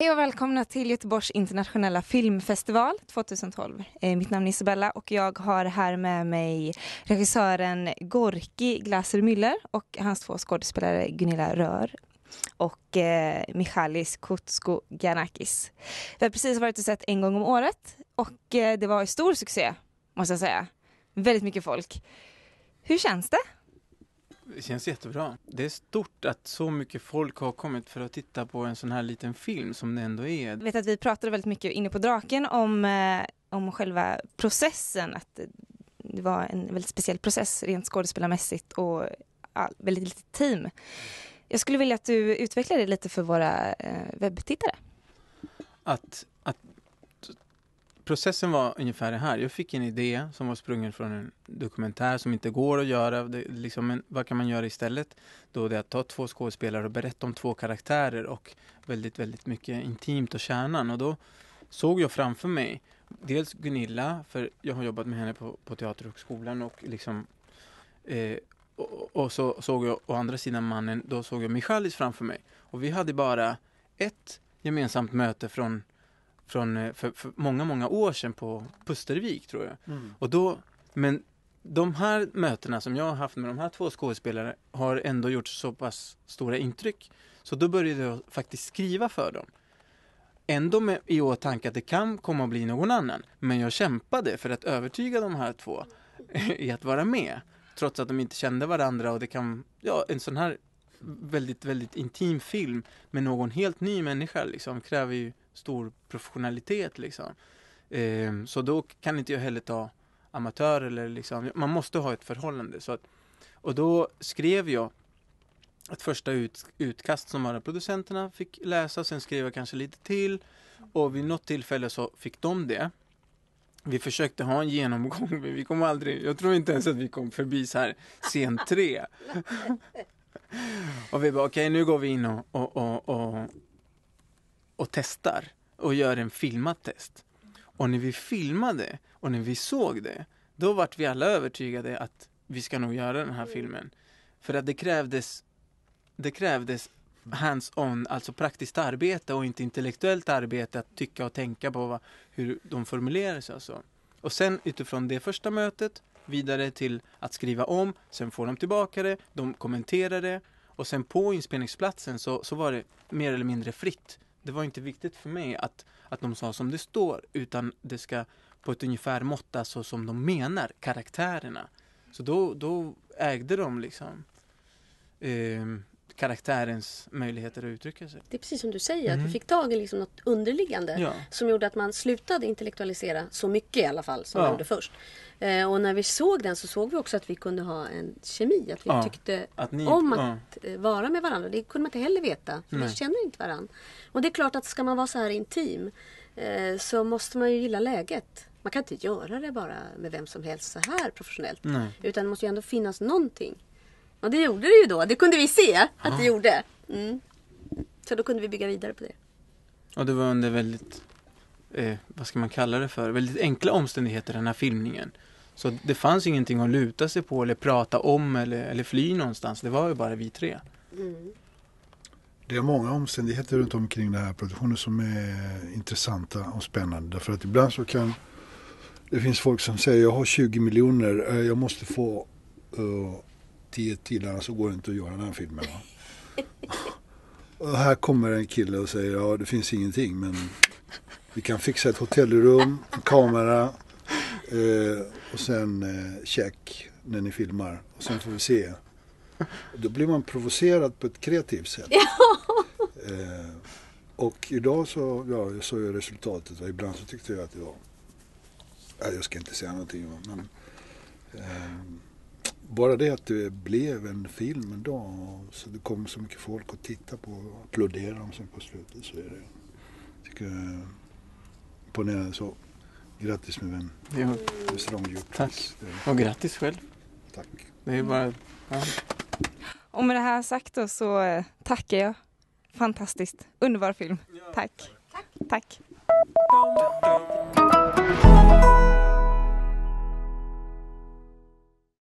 Hej och välkomna till Göteborgs internationella filmfestival 2012. Eh, mitt namn är Isabella och jag har här med mig regissören Gorki Glaser Müller och hans två skådespelare Gunilla Rör och eh, Michalis Kutsko Giannakis. Vi har precis varit och sett en gång om året och eh, det var en stor succé måste jag säga. Väldigt mycket folk. Hur känns det? Det känns jättebra. Det är stort att så mycket folk har kommit för att titta på en sån här liten film som det ändå är. Jag vet att vi pratade väldigt mycket inne på Draken om, eh, om själva processen, att det var en väldigt speciell process rent skådespelarmässigt och ja, väldigt litet team. Jag skulle vilja att du utvecklar det lite för våra eh, webbtittare. Att processen var ungefär det här. Jag fick en idé som var sprungen från en dokumentär som inte går att göra. Det, liksom, men vad kan man göra istället? Då det är att ta två skådespelare och berätta om två karaktärer och väldigt, väldigt mycket intimt och kärnan. Och då såg jag framför mig dels Gunilla, för jag har jobbat med henne på, på Teaterhögskolan och liksom eh, och, och, så såg jag å andra sidan mannen, då såg jag Michalis framför mig. Och vi hade bara ett gemensamt möte från från eh, för, för, många, många år sedan på Pustervik tror jag. Mm. Och då, men de här mötena som jag har haft med de här två skådespelarna har ändå gjort så pass stora intryck. Så då började jag faktiskt skriva för dem. Ändå med i åtanke att det kan komma att bli någon annan. Men jag kämpade för att övertyga de här två i att vara med. Trots att de inte kände varandra och det kan, ja en sån här väldigt, väldigt intim film med någon helt ny människa liksom kräver ju stor professionalitet liksom. Eh, så då kan inte jag heller ta amatör eller liksom, man måste ha ett förhållande. Så att, och då skrev jag ett första ut, utkast som bara producenterna fick läsa, sen skrev jag kanske lite till och vid något tillfälle så fick de det. Vi försökte ha en genomgång, men vi kom aldrig, jag tror inte ens att vi kom förbi så här scen tre. och vi bara, okej okay, nu går vi in och, och, och, och och testar och gör en filmat test. Och när vi filmade och när vi såg det, då vart vi alla övertygade att vi ska nog göra den här filmen. För att det krävdes, det krävdes hands-on, alltså praktiskt arbete och inte intellektuellt arbete att tycka och tänka på vad, hur de formulerar sig och så. Och sen utifrån det första mötet vidare till att skriva om, sen får de tillbaka det, de kommenterar det och sen på inspelningsplatsen så, så var det mer eller mindre fritt det var inte viktigt för mig att, att de sa som det står utan det ska på ett ungefär måtta så som de menar, karaktärerna. Så då, då ägde de liksom eh, karaktärens möjligheter att uttrycka sig. Det är precis som du säger, mm. att vi mm. fick tag i liksom något underliggande ja. som gjorde att man slutade intellektualisera så mycket i alla fall som ja. man gjorde först. Eh, och när vi såg den så såg vi också att vi kunde ha en kemi, att vi ja. tyckte att ni, om att eh, vara med varandra. Det kunde man inte heller veta, för Nej. vi känner inte varandra. Och det är klart att ska man vara så här intim eh, så måste man ju gilla läget. Man kan inte göra det bara med vem som helst så här professionellt. Nej. Utan det måste ju ändå finnas någonting. Och det gjorde det ju då. Det kunde vi se att ja. det gjorde. Mm. Så då kunde vi bygga vidare på det. Och det var under väldigt, eh, vad ska man kalla det för, väldigt enkla omständigheter den här filmningen. Så det fanns ingenting att luta sig på eller prata om eller, eller fly någonstans. Det var ju bara vi tre. Mm. Det är många omständigheter runt omkring den här produktionen som är intressanta och spännande. Därför att ibland så kan det finns folk som säger jag har 20 miljoner, eh, jag måste få uh, 10 till annars så går det inte att göra den här filmen. och här kommer en kille och säger ja det finns ingenting men vi kan fixa ett hotellrum, en kamera uh, och sen uh, check när ni filmar. Och sen får vi se. Då blir man provocerad på ett kreativt sätt. eh, och idag så, ja, jag såg ju resultatet och ibland så tyckte jag att det var, ja, jag ska inte säga någonting men eh, bara det att det blev en film en dag så det kom så mycket folk att titta på och applådera dem sen på slutet så är det, tycker jag imponerande så. Grattis min vän. Ja. Tack. Och grattis själv. Tack. Det är bara... Ja. Och med det här sagt då så eh, tackar jag. Fantastiskt. Underbar film. Tack. Tack. Tack.